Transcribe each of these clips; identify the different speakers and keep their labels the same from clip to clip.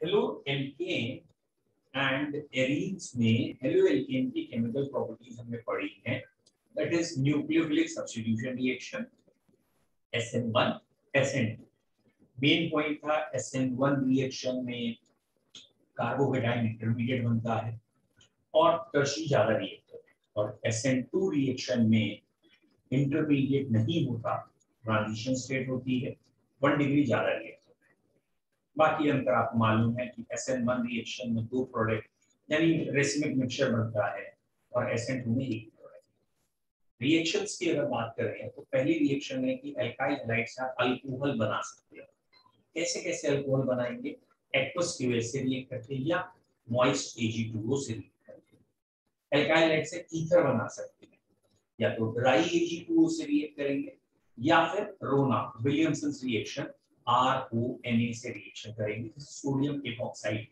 Speaker 1: Halo alkane and arenes में halo alkane की chemical properties हमने पढ़ी हैं। That is nucleophilic substitution reaction SN1 SN2 main point था SN1 रिएक्शन में कार्बोकेटाइन इंटरमीडिएट बनता है और टर्शी ज़्यादा रिएक्टर है। और SN2 रिएक्शन में इंटरमीडिएट नहीं होता ट्रांजिशन स्टेट होती है वन डिग्री ज़्यादा रिएक्टर है बाकी अंतर आपको मालूम है कि SN1 रिएक्शन में दो प्रोडक्ट यानी रेसिमिक मिक्सचर बनता है और SN2 में एक प्रोडक्ट रिएक्शंस की अगर बात करें तो पहली रिएक्शन है कि एल्काइल हैलाइड से आप अल्कोहल बना सकते हैं। कैसे कैसे अल्कोहल बनाएँगे? एक्वस वजह से रिएक्ट करके या मॉइस्ट Ag2O से रिएक्ट करके एल्काइल हैलाइड से ईथर बना सकते हैं, या तो ड्राई Ag2O से रिएक्ट करेंगे, या फिर रोना विलियमसन रिएक्शन RONA से रिएक्शन करेंगे सोडियम एपॉक्साइड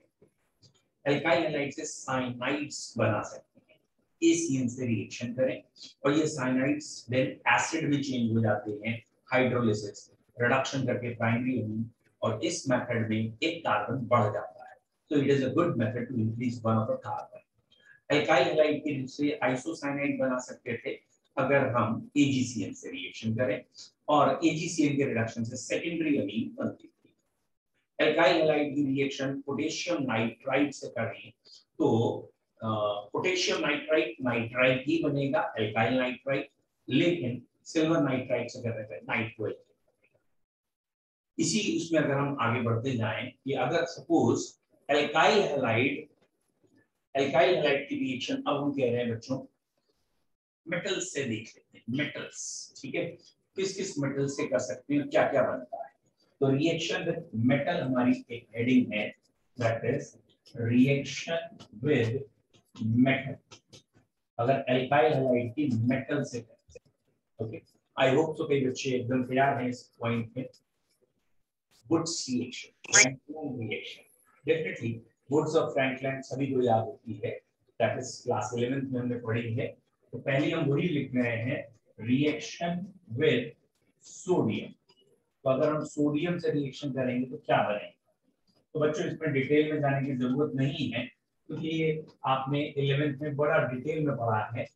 Speaker 1: एल्काइल हैलाइड से साइनाइड्स बना सकते हैं। एसीएन से रिएक्शन करें। और ये साइनाइड्स देन एसिड में चेंज हो जाते हैं हाइड्रोलिसिस रिडक्शन करके प्राइमरी अमीन और इस मेथड में एक कार्बन बढ़ जाता है। तो it is a good method to increase one of the carbon alkyl halide के दूसरे आइसोसाइनाइड बना सकते थे, अगर हम AgCN से रिएक्शन करें। और AgCN के रिडक्शन से सेकेंडरी अमीन बनती थी। एल्काइल हैलाइड की रिएक्शन पोटेशियम नाइट्राइड से करें तो पोटेशियम नाइट्राइट नाइट्राइट ही बनेगा एल्काइल नाइट्राइट लेकिन सिल्वर नाइट्राइट से कर रहे नाइट्रोइट इसी उसमें अगर हम आगे बढ़ते जाएँ, कि अगर suppose alkyl halide alkyl halide की रिएक्शन अब हम कह रहे हैं बच्चों मेटल्स से देख लेते हैं मेटल्स ठीक है? किस किस मेटल से कर सकते हैं क्या क्या बनता है। तो रिएक्शन विद मेटल हमारी एक हेडिंग है that is reaction with metal अगर एल्काइल हैलाइड की मेटल से करते हैं ओके आई होप सो कई बच्चे एकदम तैयार हैं इस पॉइंट में। Wurtz reaction reaction definitely Wurtz of Franklin सभी को याद होती है। दैट इज़ क्लास 11th में हमने पढ़ी है। तो पहले हम वही लिख रहे हैं रिएक्शन विद सोडियम तो अगर हम सोडियम से रिएक्शन करेंगे तो क्या बनेगा? तो बच्चों, इसमें डिटेल में जाने की ज़रूरत नहीं है, क्योंकि ये आपने इलेवेंथ में बड़ा डिटेल में पढ़ा है।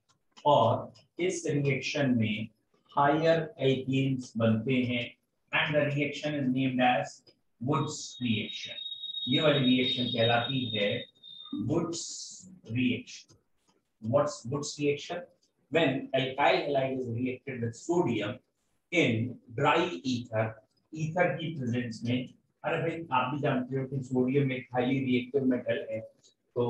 Speaker 1: और इस रिएक्शन में हायर एल्कीन्स बनते हैं and the reaction is named as Wurtz reaction ये वाली रिएक्शन कहलाती है Wurtz reaction what's Wurtz reaction when alkyl halide is reacted with sodium in dry ether ether की प्रेजेंस में, अरे भाई, आप भी जानते हो कि सोडियम एक हाईली रिएक्टिव मेटल है तो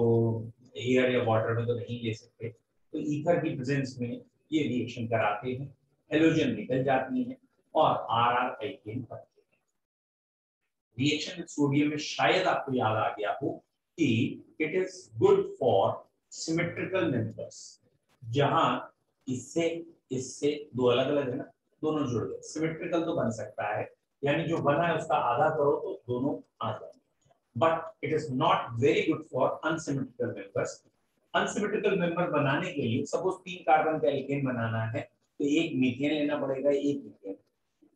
Speaker 1: एयर या वाटर में तो नहीं ले सकते। तो ईथर की प्रेजेंस में ये रिएक्शन कराते हैं हेलोजन निकल जाती है और आर आर एल्केन बनते हैं। रिएक्शन विद सोडियम में शायद आपको याद आ गया हो कि it is good for symmetrical members जहाँ इससे इससे दो अलग अलग है ना, दोनों जुड़ गए। सिमेट्रिकल तो बन सकता है, यानी जो बना है उसका आधा करो तो दोनों आ जाए but it is not very good for unsymmetrical members. Unsymmetrical member बनाने के लिए सपोज़ तीन कार्बन का एल्केन बनाना है तो एक मीथेन लेना पड़ेगा, एक methane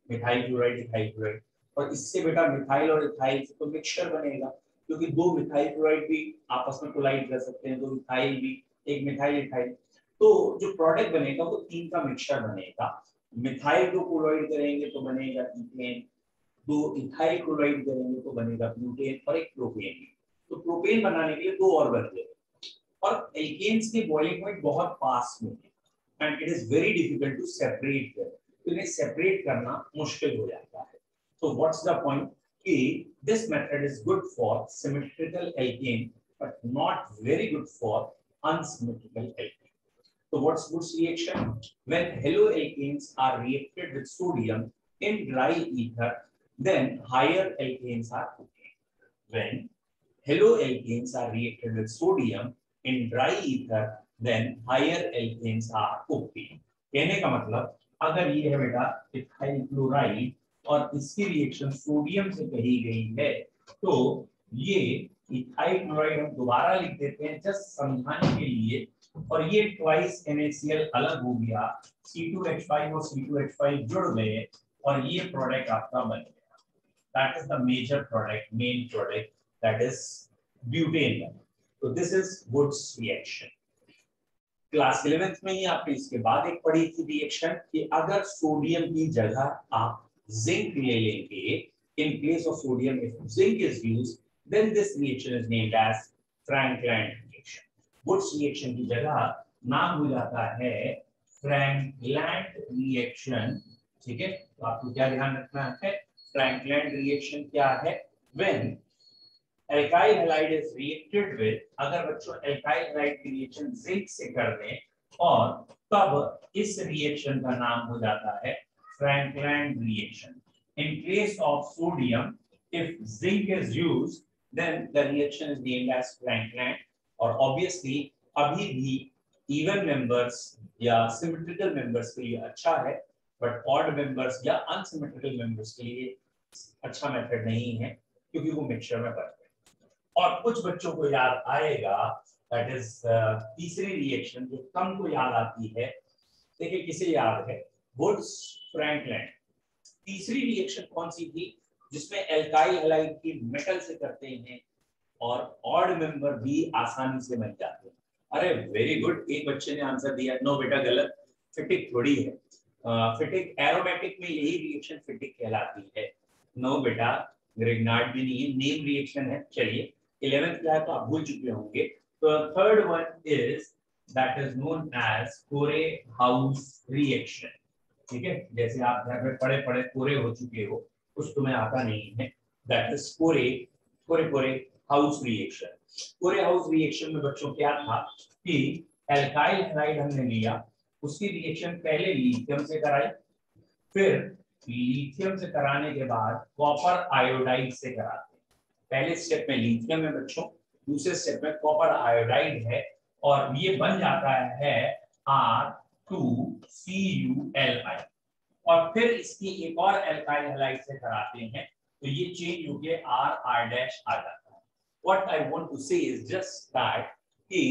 Speaker 1: methyl chloride ethyl chloride और इससे बेटा मिथाइल और इथाइल तो मिक्सचर बनेगा, क्योंकि दो मिथाइल क्लोराइड भी आपस में कोलाइड कर सकते हैं, दो मिथाइल भी, एक मिथाइल इथाइल तो जो प्रोडक्ट बनेगा, वो तीन का मिक्सचर बनेगा। मिथाइल को कोलाइड करेंगे तो बनेगा इथेन दो इथाइल क्लोराइड करेंगे तो बनेगा ब्यूटेन और एक प्रोपेन तो प्रोपेन बनाने के लिए दो और गए और एल्केन्स के बॉइलिंग पॉइंट बहुत पास में है and it is very difficult to separate them तो इन्हें सेपरेट करना मुश्किल हो जाता है। तो व्हाट्स द पॉइंट कि this method is good for symmetrical alkane but not very good for unsymmetrical alkane. So what's Wurtz reaction? When haloalkanes are reacted with sodium in dry ether, then higher alkanes are obtained. When haloalkanes are reacted with sodium in dry ether, then higher alkanes are obtained. कहने का मतलब अगर ये है बेटा ethyl chloride और इसकी reaction sodium से कही गई है तो ये इथाइल क्लोराइड हम दोबारा लिख देते हैं जस्ट समझाने के लिए और ये ट्वाइस NaCl अलग हो गया C2H5 और C2H5 जुड़ गए, और ये प्रोडक्ट आपका बन गया। That is the major product main product that is butane तो this is Wurtz reaction class eleventh में ही आपने इसके बाद एक पढ़ी थी रिएक्शन कि अगर सोडियम की जगह आप जिंक ले लेंगे in place of sodium if zinc is use then this reaction is named as Frankland would reaction की जगह नाम हो जाता है। फ्रैंकलैंड रिएक्शन ठीक है? तो आपको क्या ध्यान रखना है? फ्रैंकलैंड रिएक्शन क्या है? When alkyl halide is reacted with अगर बच्चों एल्काइल हैलाइड रिएक्शन जिंक से कर दें, और तब इस रिएक्शन का नाम हो जाता है Frankland reaction in case of sodium if zinc is used then the reaction is named as Frankland और obviously अभी भी even members या symmetrical members के लिए अच्छा है, but odd members या unsymmetrical members के लिए अच्छा मेथड नहीं है क्योंकि वो मिक्सचर में बनते और कुछ बच्चों को याद आएगा दैट इज़ uh, तीसरी रिएक्शन जो कम को याद आती है देखिए किसे याद है? वुड्स फ्रैंकलैंड तीसरी रिएक्शन कौन सी थी? जिसमें एल्काइल हैलाइड की मेटल से करते हैं और ऑड मेंबर भी आसानी से बन जाते हैं। अरे वेरी गुड एक बच्चे ने आंसर दिया नो बेटा, गलत। फिटिक थोड़ी है। फिटिक एरोमेटिक में यही रिएक्शन फिटिक कहलाती है। नो बेटा ग्रेगनार्ड भी नहीं है। नेम रिएक्शन है। चलिए इलेवेंथ क्या है तो आप भूल चुके होंगे। तो third one is that is known as Corey House reaction ठीक है? जैसे आप घर में पड़े पड़े कोरे हो चुके हो कुछ तुम्हें आता नहीं है। That is Corey Corey Corey House reaction पूरे हाउस रिएक्शन में बच्चों क्या था? कि एल्काइल हैलाइड हमने लिया, उसकी रिएक्शन पहले लिथियम से कराई, फिर लिथियम से कराने के बाद कॉपर आयोडाइड से कराते पहले स्टेप में लिथियम है बच्चों, दूसरे स्टेप में कॉपर आयोडाइड है, और ये बन जाता है R two C U L I और फिर इसकी एक और एल्काइल हैलाइड से कराते हैं तो ये चेंज हो गया आर आर डैश आ जाता है what I want to say is just that कि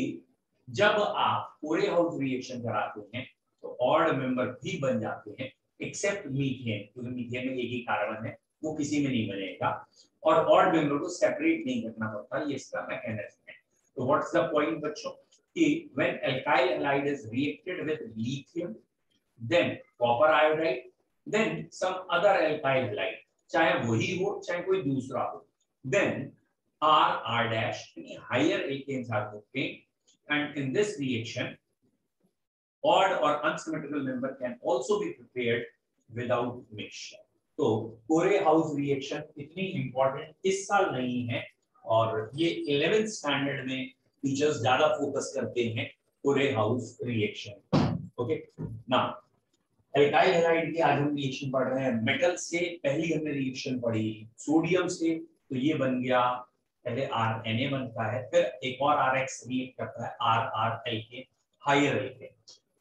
Speaker 1: जब आप पूरे हाउस रिएक्शन कराते हैं तो ऑड मेंबर भी बन जाते हैं एक्सेप्ट मीथेन क्योंकि मीथेन में एक ही कार्बन है, वो किसी में नहीं बनेगा। और ऑड मेंबर को सेपरेट नहीं करना पड़ता, ये इसका मैकेनिज्म है। तो व्हाट्स द पॉइंट बच्चों? कि when alkyl halide is reacted with lithium then copper iodide then some other alkyl halide चाहे वही हो, चाहे कोई दूसरा हो then R R dash any higher alkanes are obtained and in this reaction, odd or unsymmetrical member can also be prepared without mixture. तो Corey House reaction इतनी important इस साल नहीं है और ये इलेवेंथ स्टैंडर्ड में टीचर्स ज़्यादा फोकस करते हैं कोरे हाउस रिएक्शन ओके ना एल्काइल हैलाइड की आज हम रिएक्शन पढ़ रहे हैं। मेटल से पहली हमने रिएक्शन पढ़ी सोडियम से तो ये बन गया पहले आर एन ए बनता है, फिर एक और आर एक्स रिएक्ट करता है आर आर एल के हायर एल के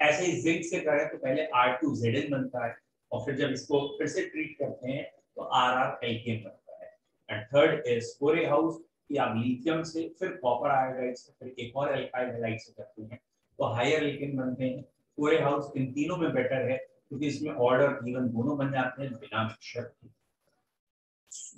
Speaker 1: ऐसे ही जिंक से करें तो पहले आर टू जेड एन बनता है, और फिर जब इसको फिर से ट्रीट करते हैं तो आर आर एल्केन बनता है। And third is Corey House कि आप लिथियम से फिर कॉपर आयोडाइड से, फिर एक और एल्काइल हैलाइड से करते हैं तो हायर एल्केन बनते हैं। कोरे हाउस इन तीनों में बेटर है, क्योंकि इसमें ऑर्डर इवन दोनों बन जाते हैं, बिना मिक्सचर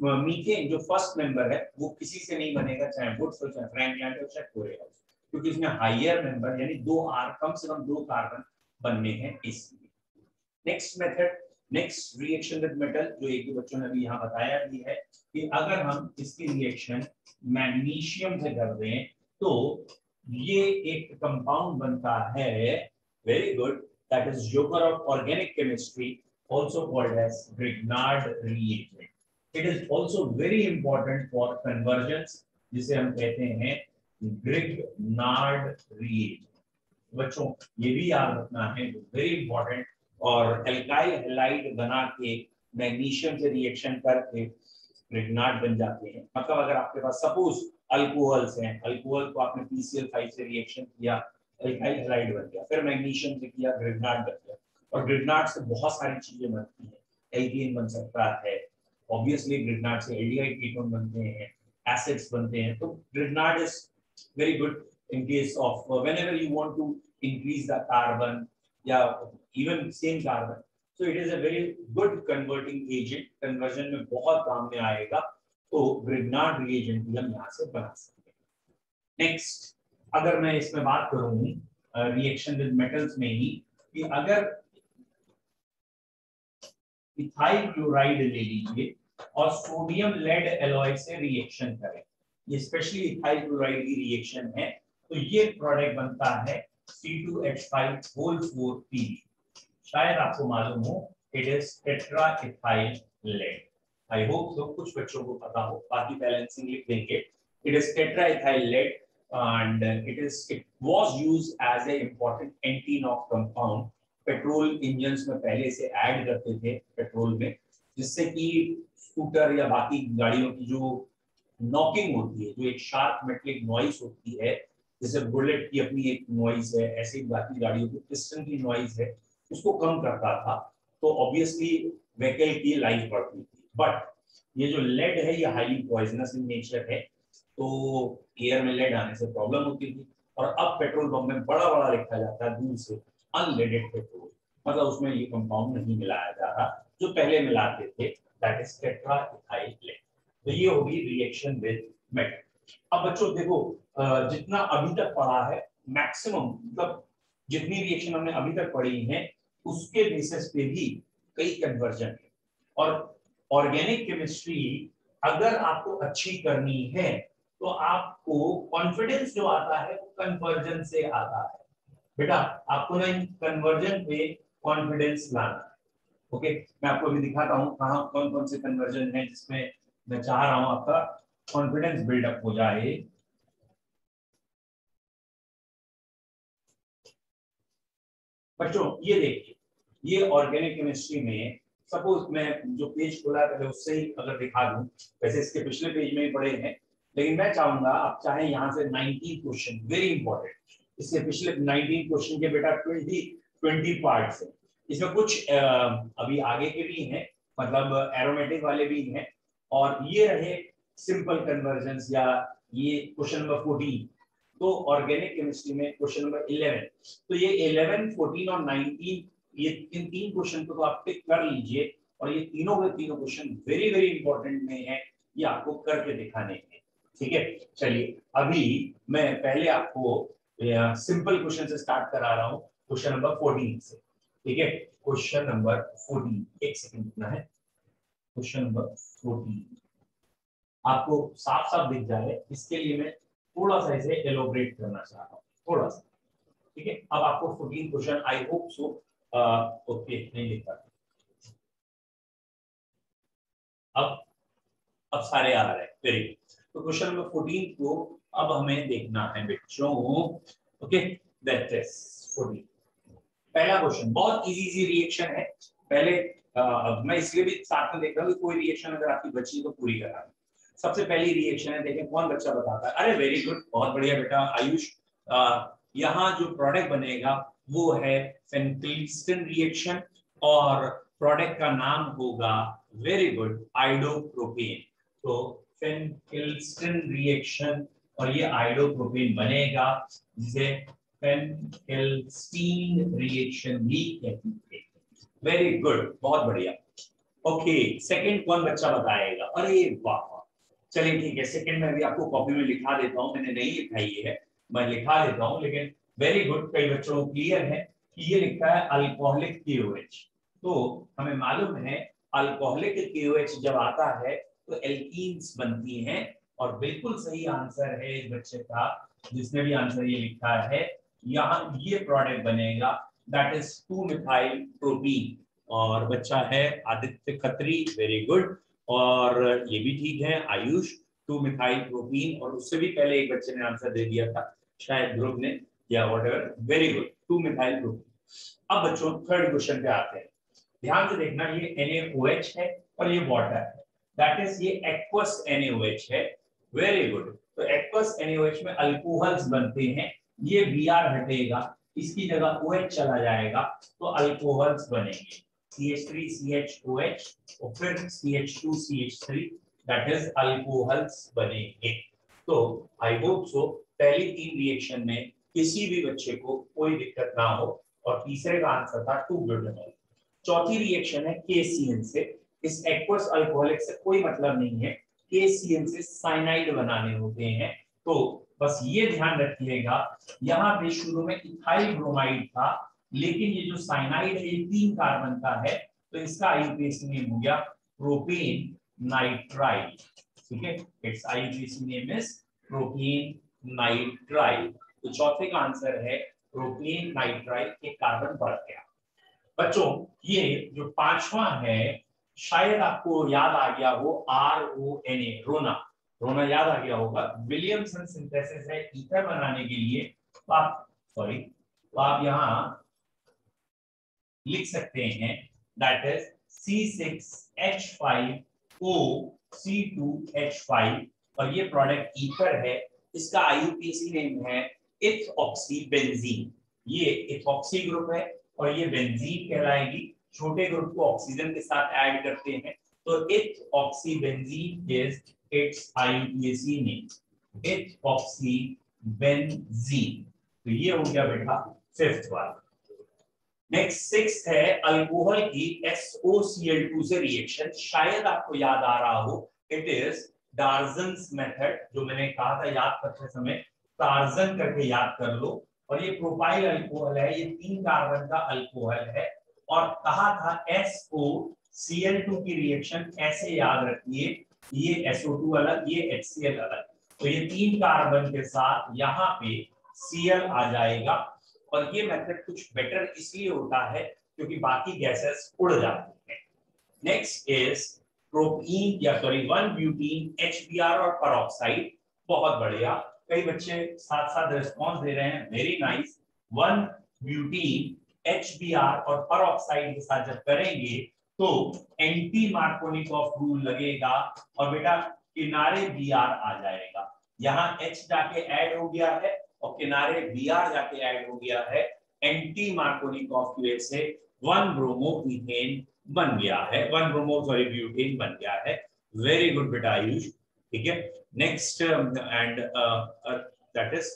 Speaker 1: मीथेन जो फ़र्स्ट मेंबर है, वो किसी से नहीं बनेगा, चाहे वुड्स हो, चाहे फ्रैंकलैंड हो, चाहे कोरे हाउस क्योंकि इसमें हायर मेंबर यानी दो आर कम से कम दो कार्बन बनने हैं इसलिए next method next reaction with metal जो एक बच्चों ने भी यहाँ बताया भी है कि अगर हम इसकी रिएक्शन मैग्नीशियम से कर दें तो ये एक कंपाउंड बनता है। Very good that is joker of organic chemistry also called as Grignard reagent. It is also very important for convergence, जिसे हम कहते हैं Grignard reagent. बच्चों ये भी याद रखना है वेरी इंपॉर्टेंट और एल्काइल हैलाइड बना के मैग्नीशियम से रिएक्शन करके रिग्नाट बन जाते हैं। मतलब अगर आपके पास सपोज़ अल्कोहल्स हैं अल्कोहल को आपने PCl5 से रिएक्शन किया एल्काइल हैलाइड बन गया फिर मैग्नीशियम से किया ग्रिग्नाट बन गया। और ग्रिग्नाट से बहुत सारी चीज़ें बनती हैं। एल्केन बन सकता है ऑब्वियसली ग्रिग्नाट से एल्डिहाइड कीटोन बनते हैं एसिड्स बनते हैं तो Grignard is very good case of uh, whenever you want to increase the carbon yeah even same carbon. So it is a very good converting agent. Conversion में बहुत काम में आएगा तो ग्रिग्नार्ड रिएजेंट भी हम यहाँ से बना सकते हैं। नेक्स्ट अगर मैं इसमें बात करूँ रिएक्शन विद मेटल्स में ही कि अगर इथाइल क्लोराइड ले लीजिए और सोडियम लेड एलॉय से रिएक्शन करें। ये स्पेशली इथाइल क्लोराइड की रिएक्शन है। तो ये प्रोडक्ट बनता है C2H5 whole 4 PB शायद आपको मालूम हो it is tetraethyl lead I hope so कुछ बच्चों को पता हो, बाकी बैलेंसिंग लिख देंगे। It is tetraethyl lead and it is, it was used as a important anti-knock compound petrol engine में पहले से ऐड करते थे पेट्रोल में। जिससे कि स्कूटर या बाकी गाड़ियों की जो नॉकिंग होती है, जो एक शार्प मेटलिक नॉइस होती है, जैसे बुलेट की अपनी एक नॉइस है, ऐसे बाकी गाड़ियों की पिस्टन की नॉइस है, उसको कम करता था तो ऑब्वियसली व्हीकल की लाइफ बढ़ती थी। बट ये जो लेड है, ये हाईली पॉइजनस इन नेचर है तो एयर में लेड आने से प्रॉब्लम होती थी। और अब पेट्रोल पंप में बड़ा बड़ा लिखा जाता है, दूर से अनलेडेड पेट्रोल मतलब उसमें ये कंपाउंड नहीं मिलाया जा रहा। जो पहले मिलाते थे तो ये होगी रिएक्शन विद मेटल अब बच्चों, देखो जितना अभी तक पढ़ा है मैक्सिमम मतलब जितनी रिएक्शन हमने अभी तक पढ़ी है, उसके बेसिस पे भी कई कन्वर्जन है। और ऑर्गेनिक केमिस्ट्री अगर आपको अच्छी करनी है तो आपको कॉन्फिडेंस जो आता है, वो कन्वर्जन से आता है। बेटा, आपको ना इन कन्वर्जन पे कॉन्फिडेंस लाना ओके मैं आपको अभी दिखाता हूँ कहाँ कौन कौन से कन्वर्जन है जिसमें मैं चाह रहा हूँ आपका कॉन्फिडेंस बिल्डअप हो जाए। बच्चों, ये देखिए, ये ऑर्गेनिक केमिस्ट्री में सपोज़ मैं जो पेज खोला पहले उससे ही अगर दिखा दूँ, वैसे इसके पिछले पेज में ही पढ़े हैं, लेकिन मैं चाहूँगा, आप चाहे यहाँ से 19 क्वेश्चन वेरी इंपॉर्टेंट इसके पिछले 19 क्वेश्चन के बेटा 20 20 पार्ट्स है इसमें कुछ अभी आगे के भी हैं मतलब एरोमेटिक वाले भी हैं, और ये रहे सिंपल कन्वर्जन या ये क्वेश्चन नंबर 14 तो ऑर्गेनिक केमिस्ट्री में क्वेश्चन नंबर 11 तो ये 11 14 और 19 ये, इन तीन क्वेश्चन को तो आप टिक कर लीजिए, और ये तीनों के तीनों क्वेश्चन वेरी वेरी इंपॉर्टेंट में है, ये आपको करके दिखाने हैं। ठीक है? चलिए, अभी मैं पहले आपको सिंपल क्वेश्चन से स्टार्ट करा रहा हूँ क्वेश्चन नंबर फोर्टीन से। ठीक है? क्वेश्चन नंबर फोर्टीन एक सेकंड कितना है। क्वेश्चन नंबर फोर्टीन आपको साफ़ साफ़ दिख जाए इसके लिए मैं थोड़ा सा इसे एलोबरेट करना चाह रहा हूँ। थोड़ा सा ठीक है? अब आपको fourteen question I hope so okay नहीं लिखा अब अब सारे आ रहे हैं। वेरी गुड तो क्वेश्चन नंबर फोर्टीन को अब हमें देखना है, बच्चों। ओके दैट इज़ फोर्टीन पहला क्वेश्चन बहुत इजी इजी रिएक्शन है। पहले आ, मैं इसलिए भी साथ में देख रहा हूँ कोई रिएक्शन अगर आपकी बची तो पूरी करा सबसे पहली रिएक्शन है देखें कौन बच्चा बताता है। अरे वेरी गुड बहुत बढ़िया बेटा आयुष। यहाँ जो प्रोडक्ट बनेगा वो है फेंक्लिस्टन रिएक्शन और प्रोडक्ट का नाम होगा वेरी गुड आइडोप्रोपेन तो फेनकिल्स्टन रिएक्शन और ये आइडोप्रोपेन बनेगा जिसे फेनकिल्स्टीन रिएक्शन भी कहते हैं वेरी गुड बहुत बढ़िया। ओके सेकंड कौन बच्चा बताएगा। अरे वाह। चलिए ठीक है सेकंड में भी आपको कॉपी में लिखा देता हूँ। मैंने नहीं लिखा ये है। मैं लिखा देता हूँ, लेकिन वेरी गुड कई बच्चों को क्लियर है कि ये लिखा है अल्कोहलिक केओएच तो हमें मालूम है अल्कोहलिक केओएच जब आता है तो एल्कीन्स बनती हैं। और बिल्कुल सही आंसर है इस बच्चे का, जिसने भी आंसर ये लिखा है। यहाँ ये प्रोडक्ट बनेगा that is two methyl protein और बच्चा है आदित्य खत्री वेरी गुड और ये भी ठीक है, आयुष टू मिथाइल प्रोटीन और उससे भी पहले एक बच्चे ने आंसर दे दिया था, शायद ध्रुव ने या what very good two methyl protein अब बच्चों थर्ड क्वेश्चन पे आते हैं। ध्यान से देखना, ये NaOH है और ये वाटर है। दैट इज़ ये एक्वस NaOH है। वेरी गुड तो एक्वस NaOH में अल्कोहल्स बनते हैं। ये Br हटेगा, इसकी जगह ओ OH चला जाएगा तो अल्कोहल्स बनेंगे। CH3 CHOH और फिर CH2 CH3 that is alcohols बनेंगे। तो आई होप सो पहली तीन रिएक्शन में किसी भी बच्चे को कोई दिक्कत ना हो, और तीसरे का आंसर था टू ग्लूटामोल चौथी रिएक्शन है KCN से। इस एक्वस अल्कोहलिक से कोई मतलब नहीं है। के से साइनाइड बनाने होते हैं। तो बस ये ध्यान रखिएगा, यहाँ पे शुरू में इथाइल ब्रोमाइड था, लेकिन ये जो साइनाइड है, ये तीन कार्बन का है तो इसका आईयूपीएसी नेम हो गया प्रोपेन नाइट्राइड, ठीक है? Its IUPAC name is propane nitride. तो चौथे का आंसर है प्रोपेन नाइट्राइड के कार्बन बढ़ गया। बच्चों, ये जो पांचवा है, शायद आपको याद आ गया हो आर ओ एन ए रोना। रोना याद आ गया होगा विलियमसन सिंथेसिस है ईथर बनाने के लिए। तो आप सॉरी तो आप यहाँ लिख सकते हैं दैट इज़ C6H5O C2H5 और ये प्रोडक्ट ईथर है, इसका आईयूपीसी नेम है इथऑक्सी बेंजीन ये इथऑक्सी ग्रुप है, और ये बेंजीन कहलाएगी। छोटे ग्रुप को ऑक्सीजन के साथ ऐड करते हैं। तो ethoxy benzene is its IUPAC name ethoxy benzene तो ये हो गया बेटा फिफ्थ वाला। नेक्स्ट सिक्स है अल्कोहल की SOCl2 से रिएक्शन शायद आपको याद आ रहा हो इट इज़ डार्जन्स मेथड जो मैंने कहा था याद करते समय। टार्जन करके याद कर लो। और ये प्रोपाइल अल्कोहल है, ये तीन कार्बन का अल्कोहल है। और कहा था SOCl2 की रिएक्शन ऐसे याद रखिए। ये SO2 अलग, ये HCl अलग। तो ये तीन कार्बन के साथ यहाँ पे Cl आ जाएगा और ये मेथड कुछ बेटर इसलिए होता है क्योंकि बाकी गैसेस उड़ जाती हैं। नेक्स्ट इज़ प्रोपीन या सॉरी वन ब्यूटीन एचबीआर और परऑक्साइड बहुत बढ़िया। कई बच्चे साथ साथ रिस्पॉन्स दे रहे हैं। Very nice one butene HBr और परऑक्साइड के साथ जब करेंगे तो एंटी मार्कोनिकॉफ रूल लगेगा और बेटा किनारे बी आर आ जाएगा। यहाँ एच जाके ऐड हो गया है और किनारे बी आर जाके ऐड हो गया है। एंटी मार्कोनिकॉफ की वजह से वन ब्रोमो मीथेन बन गया है। वन ब्रोमो सॉरी ब्यूटेन बन गया है। वेरी गुड बेटा आयुष, ठीक है? Next and that is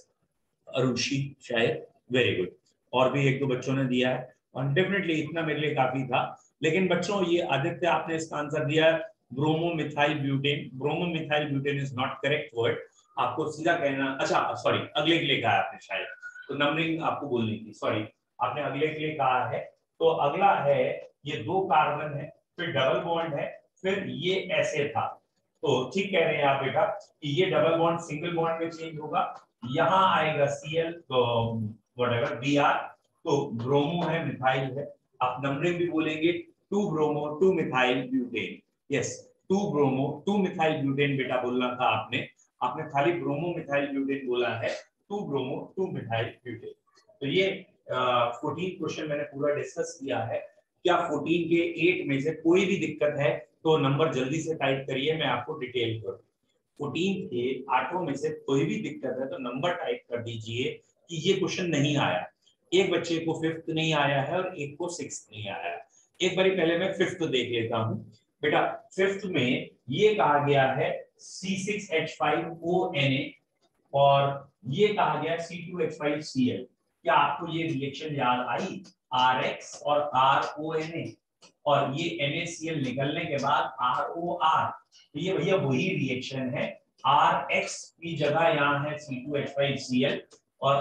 Speaker 1: Arushi शायद। वेरी गुड और भी एक दो बच्चों ने दिया है। और डेफिनेटली इतना मेरे लिए काफ़ी था। लेकिन बच्चों, ये आदित्य, आपने इसका आंसर दिया है, bromomethyl butane. Bromomethyl butane is not correct word आपको सीधा कहना अच्छा सॉरी अगले के लिए कहा आपने शायद। तो नंबरिंग आपको बोलनी थी सॉरी आपने अगले के लिए कहा है। तो अगला है, ये दो कार्बन है, फिर डबल बॉन्ड है, फिर ये ऐसे था। तो ठीक कह रहे हैं आप बेटा ये डबल बॉन्ड सिंगल बॉन्ड में चेंज होगा। यहाँ आएगा सी एल वट आर तो ब्रोमो है मिथाइल है। आप नंबरिंग भी बोलेंगे two bromo, two methyl butane. Yes two bromo, two methyl butane बेटा बोलना था आपने। आपने खाली ब्रोमो मिथाइल ब्यूटेन बोला है, two bromo, two methyl butane. तो ये फोर्टीन क्वेश्चन मैंने पूरा डिस्कस किया है। क्या फोर्टीन के एट में से कोई भी दिक्कत है तो नंबर जल्दी से टाइप करिए, मैं आपको डिटेल करूँ फोर्टीन के आठों में से कोई भी दिक्कत है तो नंबर टाइप कर दीजिए कि ये क्वेश्चन नहीं आया। एक बच्चे को फिफ्थ नहीं आया है और एक को सिक्स नहीं आया है। एक बारी पहले मैं फिफ्थ देख लेता हूँ। बेटा फिफ्थ में ये कहा गया है C6H5ONA और ये कहा गया C2H5Cl क्या आपको ये रिएक्शन याद आई? RX और RONA और ये NaCl निकलने के बाद ROR तो ये भैया वही रिएक्शन है। RX की जगह यहाँ है C2H5Cl और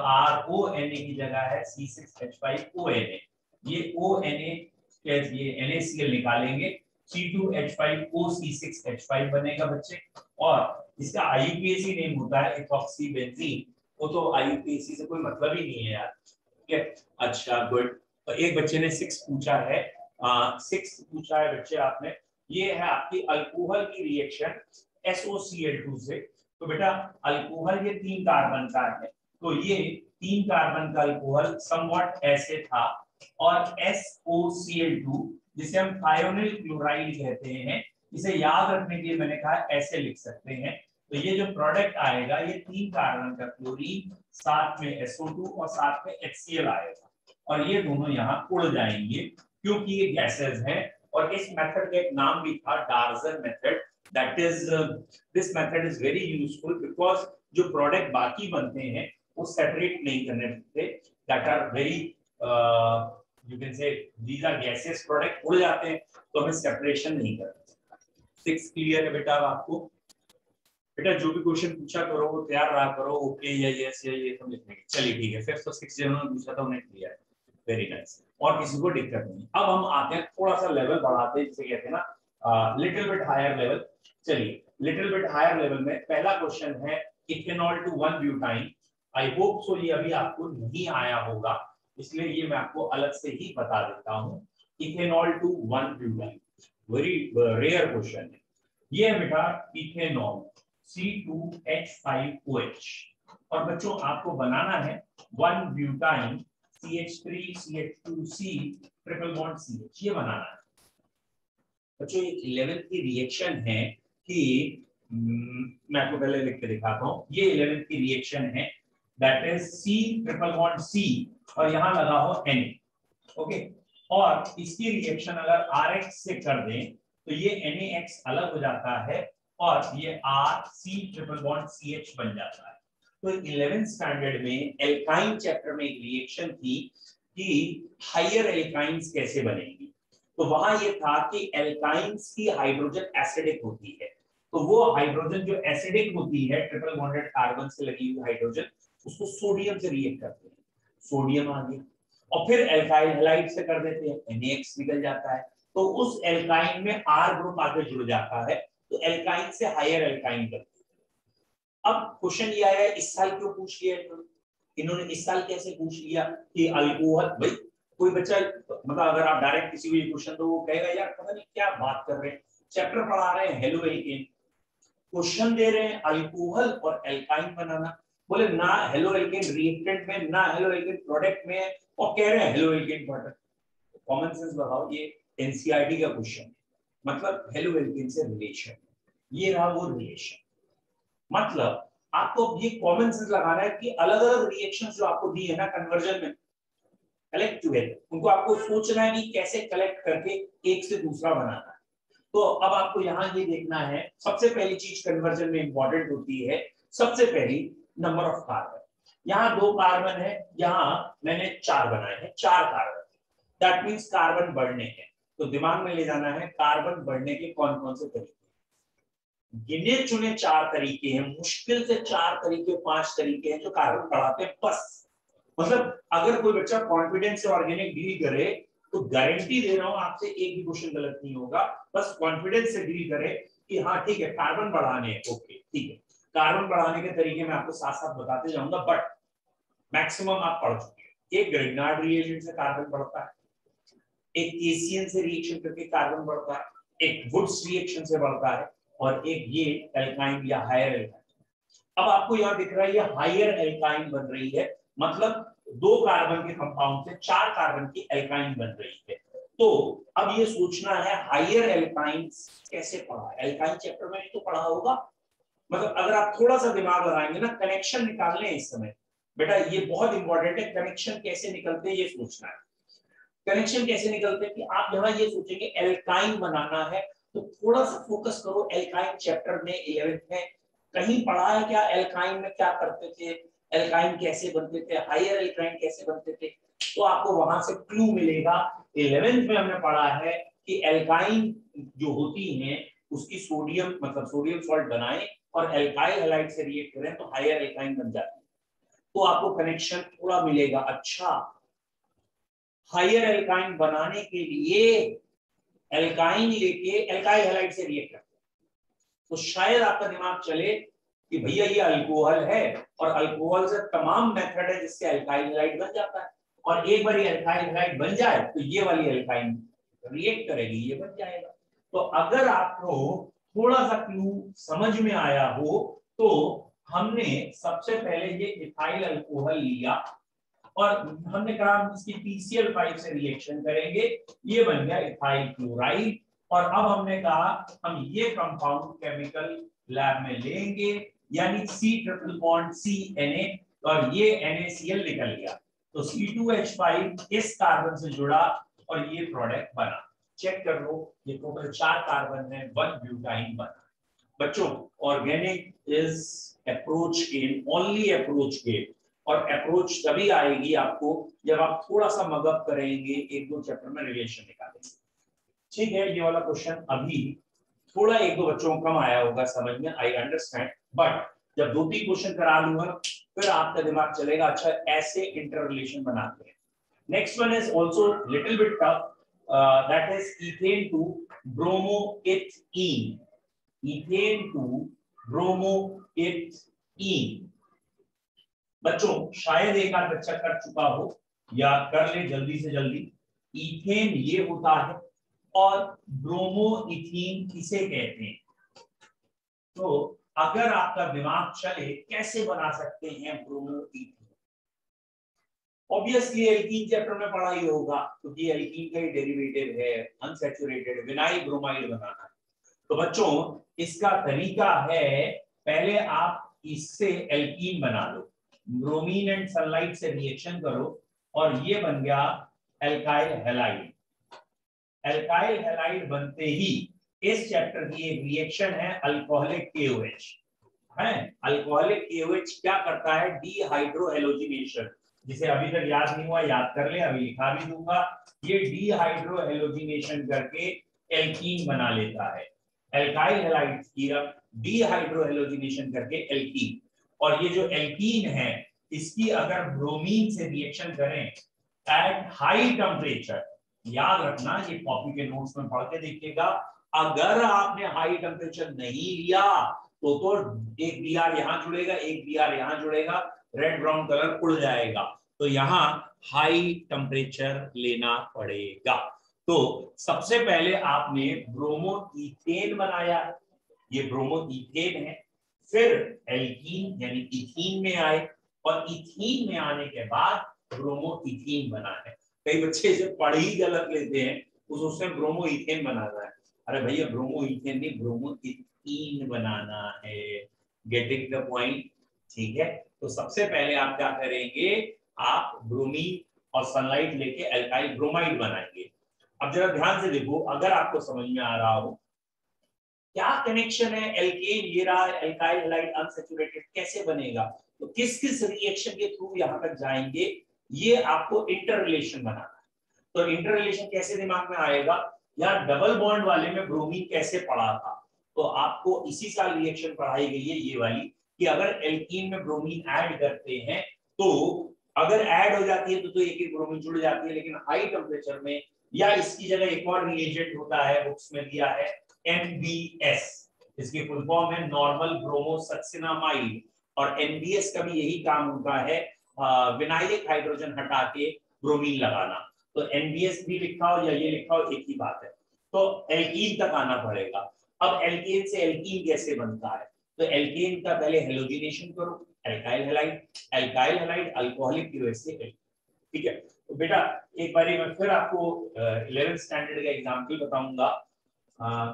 Speaker 1: RONA की जगह है C6H5ONA ये ONA ये NaCl निकालेंगे। C2H5OC6H5 बनेगा बच्चे। और इसका आईयूपीएसी नेम होता है इथॉक्सी बेंजीन वो तो आईयूपीएसी से कोई मतलब ही नहीं है यार। ठीक है? अच्छा गुड तो एक बच्चे ने सिक्स पूछा है। आ, सिक्स पूछा है बच्चे आपने। ये है आपकी अल्कोहल की रिएक्शन SOCl2 से। तो बेटा अल्कोहल ये तीन कार्बन का है। तो ये तीन कार्बन का अल्कोहल समवॉट ऐसे था। और SOCl2 जिसे हम थायोनिल क्लोराइड कहते हैं, इसे याद रखने के लिए मैंने कहा ऐसे लिख सकते हैं। तो ये जो प्रोडक्ट आएगा, ये तीन कार्बन का क्लोरीन साथ में SO2 और साथ में HCl आएगा। और ये दोनों यहाँ उड़ जाएँगे, क्योंकि ये गैसेस हैं, और इस मेथड का एक नाम भी था Darzens method that is this method is very useful because जो प्रोडक्ट बाकी बनते हैं, वो सेपरेट नहीं करने पड़ते that are very you can say these are gases product उड़ जाते हैं तो हमें सेपरेशन नहीं करना सिक्स क्लियर है बेटा आपको। बेटा जो भी क्वेश्चन पूछा करो, वो तैयार रहा करो ओके या यस या ये सब लिखने की। चलिए ठीक है फिफ्थ और सिक्स जिन्होंने पूछा था, उन्हें क्लियर वेरी नाइस और किसी को दिक्कत नहीं। अब हम आते हैं थोड़ा सा लेवल बढ़ाते हैं, जिसे कहते हैं ना लिटिल बिट हायर लेवल चलिए लिटिल बिट हायर लेवल में पहला क्वेश्चन है ethanol to one butyne I hope so ये अभी आपको नहीं आया होगा। इसलिए ये मैं आपको अलग से ही बता देता हूँ। Ethanol to one butyne very rare question है। ये है बेटा इथेनॉल C2H5OH और बच्चों आपको बनाना है one butyne CH3 CH2C triple bond CH ये बनाना है। बच्चों एक इलेवेंथ की रिएक्शन है कि हम्म, मैं आपको पहले लिख के दिखाता हूँ। ये इलेवेंथ की रिएक्शन है that is C triple bond C और यहाँ लगा हो एन ओके और इसकी रिएक्शन अगर आर एक्स से कर दें तो ये एन एक्स अलग हो जाता है और ये R C triple bond C H बन जाता है। तो इलेवेंथ स्टैंडर्ड में एल्काइन चैप्टर में एक रिएक्शन थी कि हायर एल्काइंस कैसे बनेंगी। तो वहाँ ये था कि एल्काइंस की हाइड्रोजन एसिडिक होती है। तो वो हाइड्रोजन जो एसिडिक होती है ट्रिपल बॉन्डेड कार्बन से लगी हुई हाइड्रोजन उसको सोडियम से रिएक्ट करते हैं। सोडियम आ गया। और फिर एल्काइल हेलाइड से कर देते हैं। NaX निकल जाता है। तो उस एल्काइन में आर ग्रुप आगे जुड़ जाता है। तो एल्काइन से हायर एल्काइन करते हैं। अब क्वेश्चन ये आया, इस साल क्यों पूछ लिया इन्होंने? इस साल कैसे पूछ लिया कि अल्कोहल भाई, कोई बच्चा मतलब अगर आप डायरेक्ट किसी को ये क्वेश्चन तो वो कहेगा, यार, पता नहीं क्या बात कर रहे हैं। चैप्टर पढ़ा रहे हैं हेलो एल्केन क्वेश्चन दे रहे हैं अल्कोहल और एल्काइन बनाना। बोले, ना हेलो एल्केन रिएक्टेंट में, ना हेलो एल्केन प्रोडक्ट में और कह रहे हैं halo alkane product common sense बताओ, ये एनसीईआरटी का क्वेश्चन मतलब हेलो एल्केन से रिलेशन ये रहा वो रिलेशन मतलब आपको ये कॉमन सेंस लगाना है कि अलग अलग रिएक्शन जो आपको दी है ना कन्वर्जन में कलेक्ट टुगेदर उनको आपको सोचना है कि कैसे कलेक्ट करके एक से दूसरा बनाना है। तो अब आपको यहाँ ये देखना है, सबसे पहली चीज़ कन्वर्जन में इंपॉर्टेंट होती है। सबसे पहली नंबर ऑफ़ कार्बन। यहाँ दो कार्बन है, यहाँ मैंने चार बनाए हैं, चार कार्बन। दैट मीन्स कार्बन बढ़ने हैं। तो दिमाग में ले जाना है, कार्बन बढ़ने के कौन कौन से तरीके गिने चुने चार तरीके हैं, मुश्किल से चार तरीके, पाँच तरीके हैं जो कार्बन बढ़ाते हैं, बस। मतलब अगर कोई बच्चा कॉन्फिडेंस से ऑर्गेनिक डील करे तो गारंटी दे रहा हूँ आपसे एक भी क्वेश्चन गलत नहीं होगा। बस कॉन्फिडेंस से डील करे कि हाँ ठीक है, कार्बन बढ़ाने हैं ओके ठीक है। कार्बन बढ़ाने के तरीके मैं आपको साथ साथ बताते जाऊँगा बट मैक्सिमम आप पढ़ चुके हैं। एक ग्रिग्नार्ड रिएक्शन से कार्बन बढ़ता है, एक केसियन से रिएक्शन करके कार्बन बढ़ता है, एक वुड्स रिएक्शन से बढ़ता है, और एक ये एल्काइन या हायर एल्काइन अब आपको यहाँ दिख रहा है, ये हायर एल्काइन बन रही है मतलब दो कार्बन के कंपाउंड से चार कार्बन की एल्काइन बन रही है। तो अब ये सोचना है हायर एल्काइन कैसे पढ़ा एल्काइन चैप्टर में तो पढ़ा होगा मतलब अगर आप थोड़ा सा दिमाग लगाएँगे ना कनेक्शन निकालने इस समय। बेटा, ये बहुत इंपॉर्टेंट है कनेक्शन कैसे निकलते हैं ये सोचना है। कनेक्शन कैसे निकलते हैं कि आप यहाँ ये सोचेंगे एल्काइन बनाना है तो थोड़ा सा फोकस करो एल्काइन चैप्टर में इलेवेंथ में। कहीं पढ़ा है क्या एल्काइन में क्या करते थे? एल्काइन कैसे बनते थे? हायर एल्काइन कैसे बनते थे? तो आपको वहाँ से क्लू मिलेगा। इलेवेंथ में हमने पढ़ा है कि एल्काइन जो होती है, उसकी सोडियम मतलब सोडियम सॉल्ट बनाए और एल्काइल हेलाइड से रिएक्ट करें तो हायर एल्काइन बन जाती है। तो आपको कनेक्शन थोड़ा मिलेगा। अच्छा। हायर एल्काइन बनाने के लिए एल्काइन लेके एल्काइल हैलाइड से रिएक्ट करते हैं। तो शायद आपका दिमाग चले कि भैया ये अल्कोहल है और अल्कोहल से तमाम मेथड है जिससे एल्काइल हैलाइड बन जाता है। और एक बार ये एल्काइल हैलाइड बन जाए तो ये वाली एल्काइन रिएक्ट करेगी, ये बन जाएगा। तो अगर आपको थोड़ा सा क्लू समझ में आया हो तो हमने सबसे पहले ये इथाइल अल्कोहल लिया और हमने कहा हम इसकी पीसीएल फाइव से रिएक्शन करेंगे। ये बन गया इथाइल क्लोराइड और अब हमने कहा हम ये कंपाउंड केमिकल लैब में लेंगे, यानी C triple bond C N A और ये NaCl निकल गया। तो C2H5 इस कार्बन से जुड़ा और ये प्रोडक्ट बना। चेक कर लो ये टोटल चार कार्बन है वन ब्यूटाइन बना बच्चों organic is approach game only approach game और अप्रोच तभी आएगी आपको जब आप थोड़ा सा मगअप करेंगे, एक दो चैप्टर में रिलेशन निकालेंगे। ठीक है, ये वाला क्वेश्चन अभी थोड़ा एक दो बच्चों को कम आया होगा, समझ में आई अंडरस्टैंड बट जब दो तीन क्वेश्चन करा लूँगा, फिर आपका दिमाग चलेगा अच्छा ऐसे इंटर रिलेशन बनाते हैं। Next one is also little bit tough is ethane to bromo in ethane to bromo in बच्चों, शायद एक आध बच्चा कर चुका हो या कर ले जल्दी से जल्दी। इथेन ये होता है और ब्रोमो इथीन किसे कहते हैं? तो अगर आपका दिमाग चले, कैसे बना सकते हैं bromo ethene obviously alkene chapter में पढ़ा ही होगा, क्योंकि तो एल्कीन का ही डेरिवेटिव है अनसैचुरेटेड विनाइल ब्रोमाइड बनाना। तो बच्चों, इसका तरीका है, पहले आप इससे एल्कीन बना लो। ब्रोमीन एंड सनलाइट से रिएक्शन करो, और ये बन गया एल्काइल हेलाइड एल्काइल हेलाइड बनते ही इस चैप्टर की एक रिएक्शन है अल्कोहलिक केओएच है? अल्कोहलिक केओएच क्या करता है? डीहाइड्रोहेलोजिनेशन जिसे अभी तक याद नहीं हुआ, याद कर ले, अभी लिखा भी दूँगा। ये डीहाइड्रोहेलोजिनेशन करके एल्कीन बना लेता है। एल्काइल हेलाइड की डीहाइड्रोहेलोजिनेशन करके एल्कीन और ये जो एल्कीन है, इसकी अगर ब्रोमीन से रिएक्शन करें एट हाई टेम्परेचर याद रखना, ये कॉपी के नोट्स में पढ़ के देखिएगा, अगर आपने हाई टेम्परेचर नहीं लिया तो तो एक बी आर यहाँ जुड़ेगा, एक बी आर यहाँ जुड़ेगा। रेड ब्राउन कलर उड़ जाएगा। तो यहाँ हाई टेम्परेचर लेना पड़ेगा। तो सबसे पहले आपने ब्रोमो इथेन बनाया। ये ब्रोमो इथेन है। फिर एल्कीन यानी इथीन में आए और इथीन में आने के बाद ब्रोमो इथीन बना है कई बच्चे इसे पढ़ ही गलत लेते हैं। उस उसमें ब्रोमो इथेन बनाना है। अरे भैया ब्रोमो इथेन नहीं ब्रोमो इथीन बनाना है। गेटिंग द पॉइंट ठीक है। तो सबसे पहले आप क्या करेंगे, आप ब्रोमीन और सनलाइट लेके एल्काइल ब्रोमाइड बनाएँगे। अब जरा ध्यान से देखो, अगर आपको समझ में आ रहा हो, क्या कनेक्शन है एल्केन ये रहा एल्काइल हैलाइड अनसैचुरेटेड कैसे बनेगा? तो किस किस रिएक्शन के थ्रू यहाँ तक जाएँगे, ये आपको इंटर रिलेशन बनाना है। तो इंटर रिलेशन कैसे दिमाग में आएगा? या डबल बॉन्ड वाले में ब्रोमीन कैसे पढ़ा था? तो आपको इसी साल रिएक्शन पढ़ाई गई है, ये वाली। कि अगर एल्कीन में ब्रोमीन ऐड करते हैं तो अगर ऐड हो जाती है तो, तो एक एक ब्रोमीन जुड़ जाती है लेकिन हाई टेम्परेचर में या इसकी जगह एक और रिएजेंट होता है बुक्स में दिया है एनबीएस इसकी फुल फॉर्म है नॉर्मल ब्रोमोसक्सिनामाइड और एनबीएस का भी यही काम होता है विनाइलिक हाइड्रोजन हटा के ब्रोमीन लगाना। तो एनबीएस भी लिखा हो या ये लिखा हो एक ही बात है। तो एल्कीन तक आना पड़ेगा। अब एल्केन से एल्कीन कैसे बनता है? तो एल्केन का पहले हेलोजिनेशन करो alkyl halide alkyl halide alcoholic की वजह से ठीक है? तो बेटा, एक बार मैं फिर आपको इलेवेंथ स्टैंडर्ड का एग्ज़ाम्पल बताऊँगा।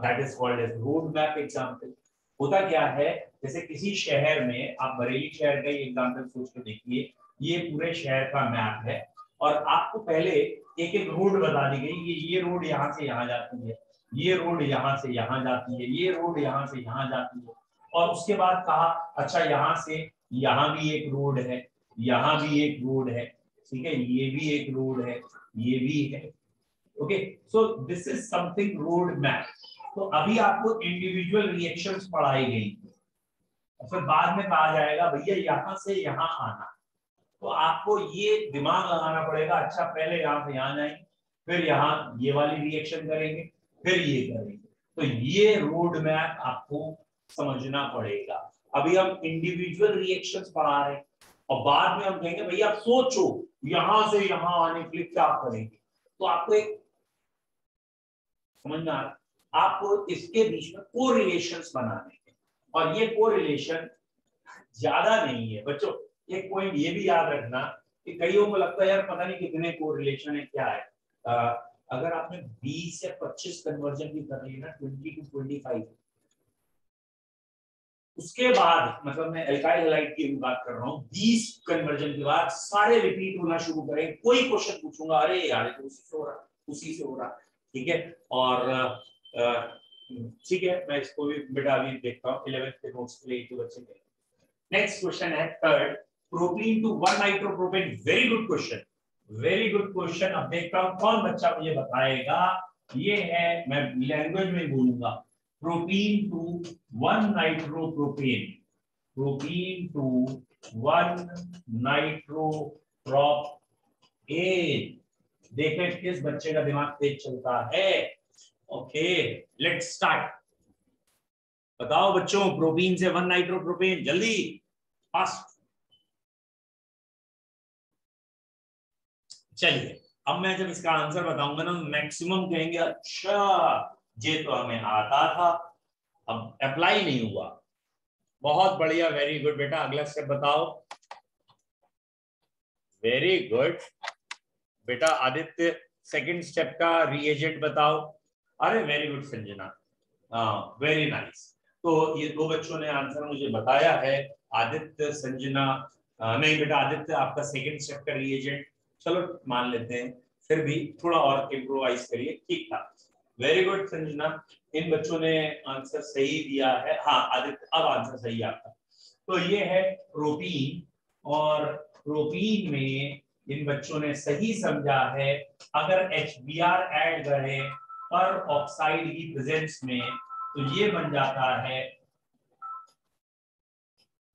Speaker 1: That is called as road map example होता क्या है? जैसे किसी शहर में, आप बरेली शहर का एग्ज़ाम्पल सोच के देखिए। ये पूरे शहर का मैप है। और आपको पहले एक एक रोड बता दी गई कि ये रोड यहाँ से यहाँ जाती है, ये रोड यहाँ से यहाँ जाती है, ये रोड यहाँ से यहाँ जाती है। और उसके बाद कहा अच्छा यहाँ से, यहाँ भी एक रोड है, यहाँ भी एक रोड है, ठीक है, ये भी एक रोड है, ये भी है। Okay so this is something road map तो अभी आपको इंडिविजुअल रिएक्शंस पढ़ाई गई। और फिर बाद में कहा जाएगा, भैया, यहाँ से यहाँ आना। तो आपको ये दिमाग लगाना पड़ेगा अच्छा पहले यहाँ से यहाँ जाएँगे फिर यहाँ ये वाली रिएक्शन करेंगे, फिर ये करेंगे। तो ये रोड मैप आपको समझना पड़ेगा। अभी हम इंडिविजुअल रिएक्शंस पढ़ा रहे हैं और बाद में हम कहेंगे भैया आप सोचो यहाँ से यहाँ आने के लिए क्या करेंगे? तो आपको एक समझना आपको इसके बीच में को रिलेशन बनाने हैं। और ये को रिलेशन ज़्यादा नहीं है। बच्चों एक पॉइंट ये भी याद रखना कि कईयों को लगता है यार पता नहीं कितने को रिलेशन है क्या है? आ, अगर आपने 20 या 25 कन्वर्जन भी कर ली ना 20 टू 25 उसके बाद मतलब मैं एल्काइल हैलाइड की बात कर रहा हूँ 20 कन्वर्जन के बाद सारे रिपीट होना शुरू करें, कोई क्वेश्चन पूछूँगा, अरे यार तो उसी से हो रहा, उसी से हो रहा, ठीक है? और ठीक है, मैं इसको भी बेटा अभी देखता हूँ इलेवेंथ के नोट्स के लिए बच्चे नेक्स्ट क्वेश्चन है third propene to one nitropropane very good question very good question अब देखता हूँ कौन बच्चा मुझे बताएगा। ये है, मैं लैंग्वेज में बोलूँगा। Propene to 1 nitropropane propene to 1 nitropropane देखें, किस बच्चे का दिमाग तेज चलता है? ओके लेट्स स्टार्ट बताओ बच्चों प्रोटीन से वन नाइट्रोप्रोपेन, जल्दी। फास्ट चलिए, अब मैं जब इसका आंसर बताऊँगा ना मैक्सिमम कहेंगे अच्छा ये तो हमें आता था, अब अप्लाई नहीं हुआ। बहुत बढ़िया वेरी गुड बेटा, अगला स्टेप बताओ। वेरी गुड बेटा, आदित्य सेकंड स्टेप का रिएजेंट बताओ। अरे वेरी गुड संजना। हाँ वेरी नाइस तो ये दो बच्चों ने आंसर मुझे बताया है। आदित्य, संजना नहीं बेटा, आदित्य, आपका सेकंड स्टेप का रिएजेंट चलो, मान लेते हैं। फिर भी थोड़ा और इम्प्रोवाइज करिए। ठीक था। वेरी गुड संजना इन बच्चों ने आंसर सही दिया है। हाँ आदित्य, अब आंसर सही आपका। तो ये है प्रोटीन और प्रोटीन में इन बच्चों ने सही समझा है। अगर एच बी आर एड करें पर ऑक्साइड की प्रेजेंस में तो ये बन जाता है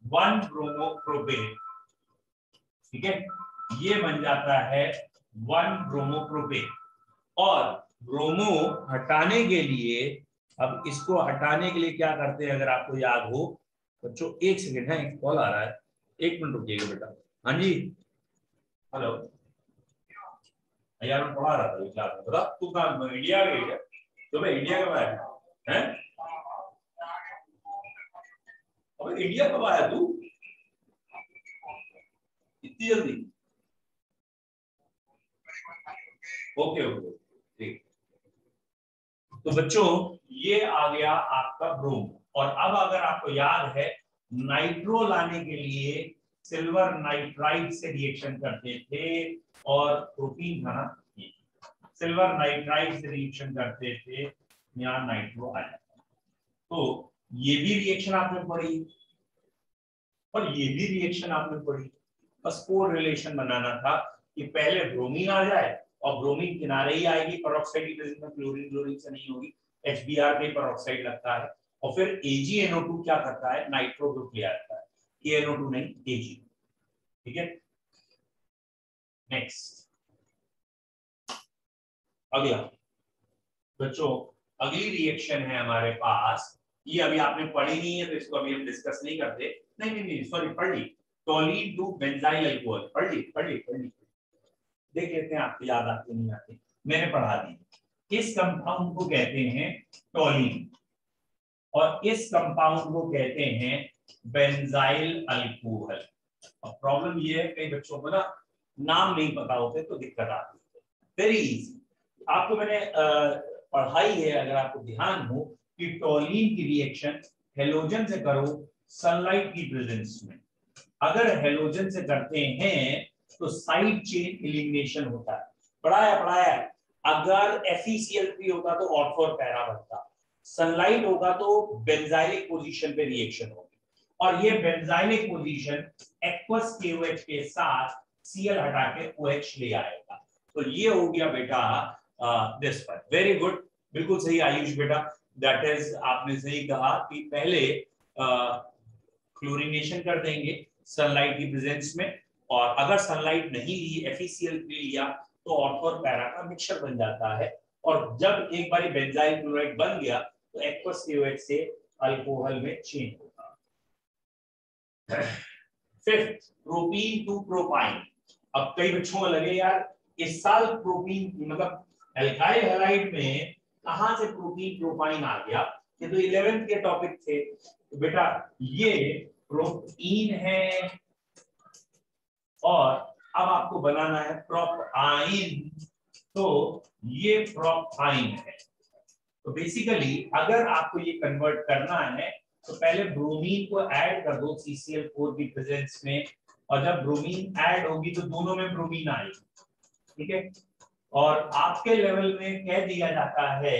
Speaker 1: वन ब्रोमोप्रोपेन ठीक है? ये बन जाता है वन ब्रोमोप्रोपेन और ब्रोमो हटाने के लिए, अब इसको हटाने के लिए क्या करते हैं, अगर आपको याद हो, बच्चों, एक सेकेंड है, एक कॉल आ रहा है। एक मिनट रुकिएगा बेटा। हाँ जी। हेलो। यार, मैं पढ़ा रहा था क्लास में बता। तू कहा इंडिया है तो मैं इंडिया कब आया? है? अबे, इंडिया कब आया तू? इतनी जल्दी? Okay okay. तो बच्चों, ये आ गया आपका ब्रोम और अब अगर आपको याद है नाइट्रो लाने के लिए सिल्वर नाइट्राइड से रिएक्शन करते थे और प्रोटीन था। सिल्वर नाइट्राइड से रिएक्शन करते थे, यहाँ नाइट्रो आया। तो ये भी रिएक्शन आपने पढ़ी और ये भी रिएक्शन आपने पढ़ी बस को रिलेशन बनाना था कि पहले ब्रोमीन आ जाए और ब्रोमीन किनारे ही आएगी परोक्साइड में क्लोरीन क्लोरीन से नहीं होगी एच बी आर पे परोक्साइड लगता है। और फिर एजीएनओ2 क्या करता है? नाइट्रो ग्रुप ले आता है एएनओ2 नहीं एजी ठीक है? नेक्स्ट अगला। बच्चों, अगली रिएक्शन है हमारे पास। ये अभी आपने पढ़ी नहीं है तो इसको अभी हम डिस्कस नहीं करते। नहीं नहीं नहीं सॉरी पढ़ ली। टोलिन टू बेंजाइल अल्कोहल पढ़ ली पढ़ ली पढ़ ली। देख लेते हैं, आपको याद आते नहीं आते मैंने पढ़ा दी। इस कंपाउंड को कहते हैं टोलिन और इस कंपाउंड को कहते हैं बेंजाइल अल्कोहल अब प्रॉब्लम ये है, कई बच्चों को ना नाम नहीं पता होते तो दिक्कत आती है। वेरी इजी आपको मैंने पढ़ाई है, अगर आपको ध्यान हो, कि टोलिन की रिएक्शन हेलोजन से करो सनलाइट की प्रेजेंस में। अगर हेलोजन से करते हैं तो साइड चेन एलिमिनेशन होता है। पढ़ाया पढ़ाया। अगर FeCl3 होगा तो और पैरा बनता। सनलाइट होगा तो बेंजाइलिक पोजीशन पे रिएक्शन होगी। और ये बेंजाइलिक पोजीशन एक्वस KOH के साथ Cl हटा के OH ले आएगा। तो ये हो गया बेटा दिस पर वेरी गुड बिल्कुल सही आयुष बेटा। दैट इज़ आपने सही कहा कि पहले क्लोरिनेशन कर देंगे सनलाइट की प्रेजेंस में। और अगर सनलाइट नहीं ली एफिसियल लिया तो ऑर्थो और पैरा का मिक्सचर बन जाता है। और जब एक बार बेंजाइल क्लोराइड बन गया तो एक्वस से अल्कोहल में चेंज होगा फिफ्थ प्रोपीन टू प्रोपाइन अब कई बच्चों को लगे, यार, इस साल प्रोपीन मतलब एल्काइल हैलाइड में कहा से प्रोपीन प्रोपाइन आ गया? ये तो इलेवेंथ के टॉपिक थे। तो बेटा, ये प्रोटीन है। और अब आपको बनाना है प्रोपाइन तो ये प्रोपाइन है। तो बेसिकली अगर आपको ये कन्वर्ट करना है तो पहले ब्रोमीन को ऐड कर दो CCl4 की प्रेजेंस में। और जब ब्रोमीन ऐड होगी तो दोनों में ब्रोमीन आएगी। ठीक है? और आपके लेवल में कह दिया जाता है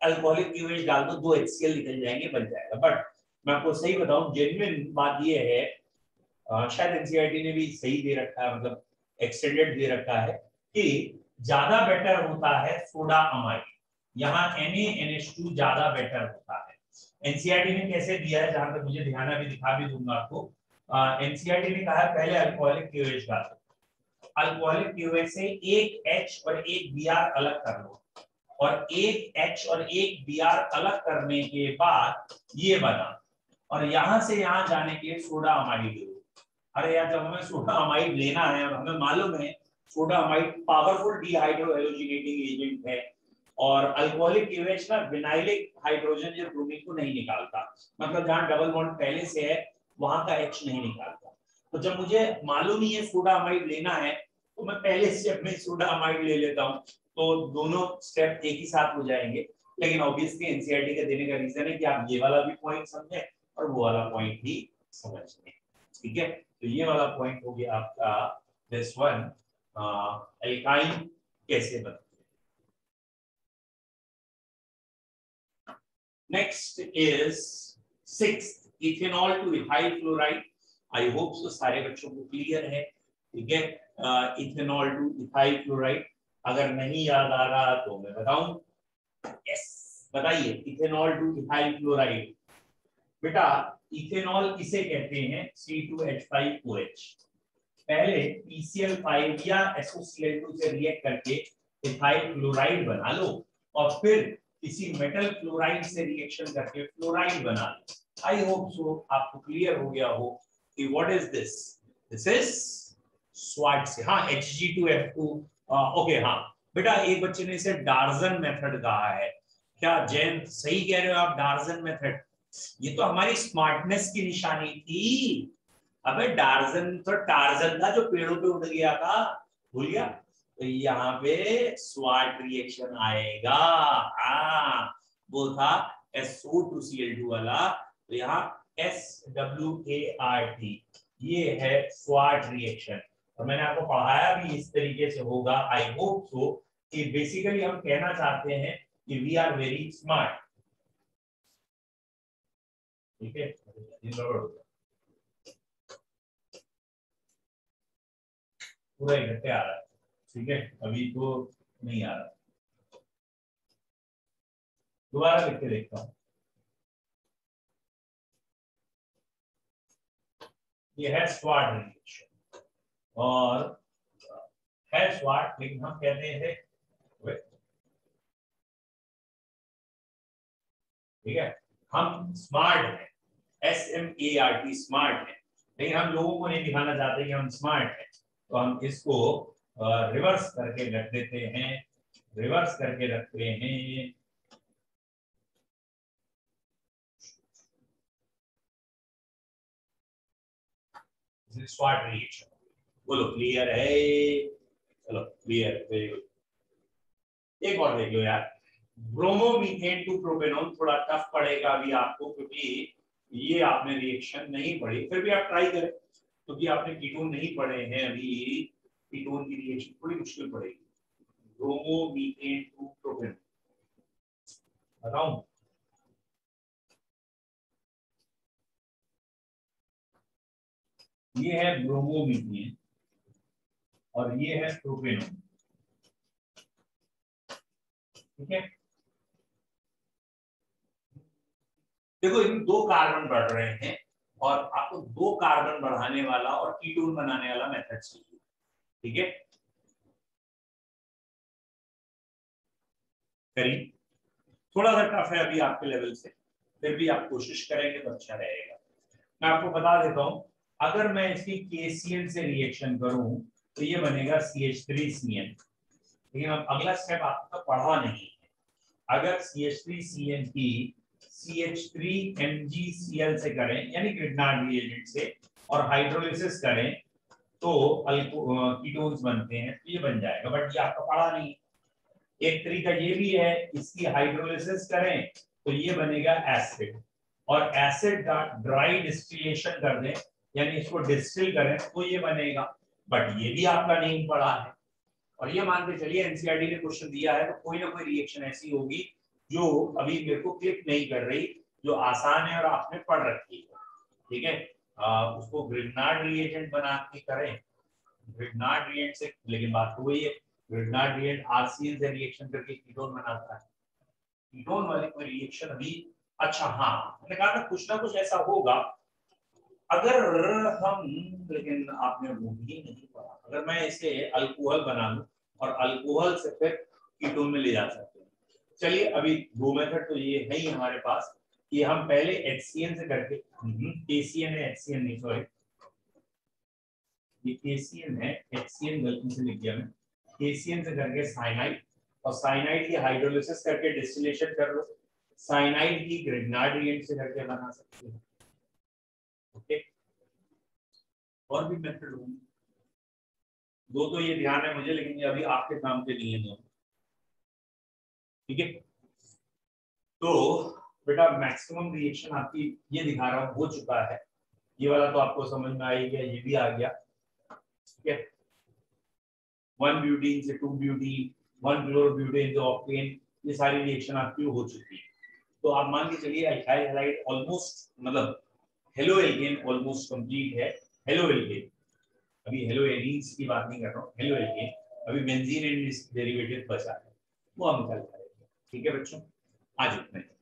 Speaker 1: अल्कोहलिक डाल दो दो HCl निकल जाएँगे, बन जाएगा। बट मैं आपको सही बताऊँ जेन्युइन बात ये है शायद एनसीईआरटी ने भी सही दे रखा है मतलब एक्सटेंडेड दे रखा है कि ज़्यादा बेटर होता है सोडा अमाइड यहाँ Na NH2 ज़्यादा बेटर होता है। एनसीआरटी ने कैसे दिया है? जहाँ तक मुझे ध्यान अभी दिखा भी दूँगा आपको। एनसीआरटी ने कहा है, पहले अल्कोहलिक अल्कोहलिक से एक एच और एक बी आर अलग कर लो। और एक एच और एक बी आर अलग करने के बाद ये बना। और यहाँ से यहाँ जाने के सोडा अमाइड अरे यार, जब हमें सोडा अमाइड लेना है और हमें मालूम है, soda amide powerful dehydrohalogenating agent है और अल्कोहलिक यूएच ना विनाइलिक हाइड्रोजन या ब्रोमीन को नहीं निकालता। मतलब जहाँ डबल बॉन्ड पहले से है, वहाँ का एच नहीं निकालता। तो जब मुझे मालूम ही है सोडा अमाइड लेना है तो मैं पहले स्टेप में सोडा अमाइड ले लेता हूँ। तो दोनों स्टेप एक ही साथ हो जाएँगे। लेकिन ऑब्वियसली एनसीआरटी का देने का रीजन है कि आप ये वाला भी पॉइंट समझें और वो वाला पॉइंट भी समझ। लें ठीक है? तो ये वाला पॉइंट हो गया आपका दिस वन एल्काइन कैसे बनते next is six ethanol to ethyl chloride I hope so सारे बच्चों को क्लियर है, ठीक है? इथेनॉल टू इथाइल क्लोराइड अगर नहीं याद आ रहा तो मैं बताऊँ। यस बताइए इथेनॉल टू इथाइल क्लोराइड बेटा, इथेनॉल किसे कहते हैं? C2H5OH पहले PCl5 या SOCl2 से रिएक्ट करके इथाइल क्लोराइड बना लो और फिर किसी मेटल क्लोराइड से रिएक्शन करके फ्लोराइड बना लो। आई होप सो आपको क्लियर हो गया हो कि what is this this is Swarts से हाँ Hg2F2 ओके हाँ। बेटा, एक बच्चे ने इसे डार्जन मेथड कहा है। क्या जैन सही कह रहे हो आप डार्जन मेथड ये तो हमारी स्मार्टनेस की निशानी थी। अबे डार्जन तो टार्जन था जो पेड़ों पे उड़ गया था। भूल गया तो यहाँ पे स्वाट रिएक्शन आएगा। हाँ वो था SO टू Cl2 वाला। तो यहाँ S W A R T ये है स्वाट रिएक्शन और मैंने आपको पढ़ाया भी इस तरीके से होगा। आई होप सो कि बेसिकली हम कहना चाहते हैं कि वी आर वेरी स्मार्ट ठीक है? पूरा इकट्ठे आ रहा है ठीक है अभी तो नहीं आ रहा दोबारा लिख के देखता हूँ ये है स्वाट रिलेशन और है स्वाट लेकिन हम कहते हैं ठीक है हम स्मार्ट हैं. S M A R T smart है. लेकिन हम लोगों को नहीं दिखाना चाहते कि हम स्मार्ट हैं. तो हम इसको रिवर्स करके रख देते हैं. रिवर्स करके रखते हैं. स्वाट रिएक्शन बोलो क्लियर है? चलो क्लियर वेरी गुड एक और देख लो यार. ब्रोमोमीथेन टू प्रोपेनॉन थोड़ा टफ पड़ेगा अभी आपको, क्योंकि ये आपने रिएक्शन नहीं पढ़ी फिर भी आप ट्राई करें, क्योंकि तो आपने कीटोन नहीं पढ़े हैं अभी। कीटोन की रिएक्शन थोड़ी मुश्किल पड़ेगी। ब्रोमोमीथेन टू प्रोपेनॉन बताऊँ? ये है ब्रोमोमीथेन और ये है प्रोपेनॉन ठीक है? देखो, इन दो कार्बन बढ़ रहे हैं और आपको दो कार्बन बढ़ाने वाला और कीटोन बनाने वाला मेथड चाहिए। ठीक है? करीब थोड़ा सा टफ है अभी आपके लेवल से। फिर भी आप कोशिश करेंगे तो अच्छा रहेगा। मैं आपको बता देता हूँ, अगर मैं इसकी KCl से रिएक्शन करूँ तो ये बनेगा CH3CN लेकिन अब अगला स्टेप आपको तो पढ़ा नहीं है। अगर CH3CN की CH3MgCl से करें, यानी ग्रिडनार्ड रिएजेंट से, और हाइड्रोलिसिस करें तो कीटोन्स बनते हैं तो ये बन जाएगा। बट ये आपका पढ़ा नहीं एक तरीका ये भी है, इसकी हाइड्रोलिसिस करें तो ये बनेगा एसिड और एसिड का ड्राई डिस्टिलेशन कर दें, यानी इसको डिस्टिल करें तो ये बनेगा। बट ये भी आपका नहीं पड़ा है। और ये मान के चलिए एनसीआरटी ने क्वेश्चन दिया है तो कोई ना कोई रिएक्शन ऐसी होगी जो अभी मेरे को क्लिक नहीं कर रही, जो आसान है और आपने पढ़ रखी है। ठीक है? उसको ग्रिगनार्ड रिएजेंट बना के करें। ग्रिगनार्ड रिएजेंट से, लेकिन बात तो वही है। ग्रिगनार्ड रिएजेंट आरसीएल से रिएक्शन करके कीटोन बनाता है। कीटोन वाले कोई रिएक्शन अभी अच्छा हाँ। मैंने कहा था कुछ ना कुछ ऐसा होगा। अगर हम, लेकिन आपने वो भी नहीं पढ़ा। अगर मैं इसे अल्कोहल बना लू और अल्कोहल से फिर कीटोन में ले जा सकते चलिए, अभी दो मेथड तो ये है ही हमारे पास कि हम पहले एचसीएन से करके केसीएन है एचसीएन नहीं सॉरी ये केसीएन है एचसीएन गलती से लिख दिया मैं। केसीएन से करके साइनाइड और साइनाइड की हाइड्रोलिसिस करके डिस्टिलेशन कर लो। साइनाइड की ग्रेनाइड रिएंट से करके बना सकते हैं। ओके और भी मेथड होंगे। दो तो ये ध्यान है मुझे, लेकिन ये अभी आपके काम के लिए नहीं ठीक है? तो बेटा मैक्सिमम रिएक्शन आपकी ये दिखा रहा हूँ, हो चुका है। ये वाला तो आपको समझ में आ गया, ये भी आ गया। ठीक है? वन ब्यूटीन से टू ब्यूटीन वन क्लोरोब्यूटेन जो ऑक्टेन ये सारी रिएक्शन आपकी हो चुकी है। तो आप मान के चलिए अल्काइल ऑलमोस्ट मतलब हेलो एल्केन ऑलमोस्ट कंप्लीट है। हेलो एल्केन अभी हेलो एरीन्स की बात नहीं कर रहा हूँ। हेलो एल्केन अभी बेंजीन एंड डेरिवेटिव बचा है। वो हम कल करेंगे ठीक है बच्चों? आज इतना